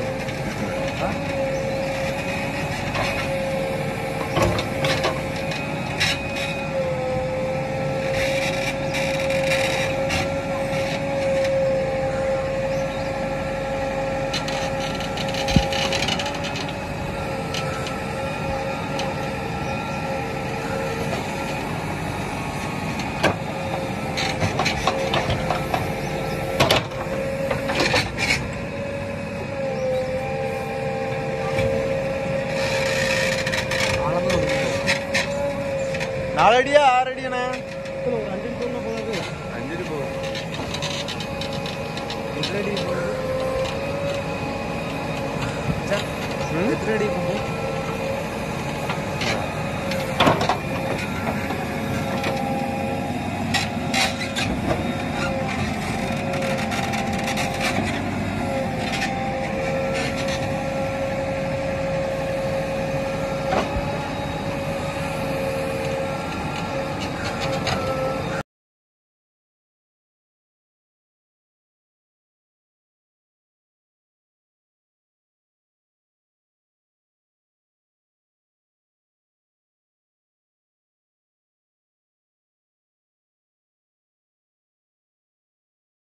啊. நாலடியா ஆறடியாண்ணா. ஒரு அஞ்சு நிமிஷம் போகாது அஞ்சடி போகும். எத்தனை அடி போகுது? ம்? எத்தனை அடி போகும்?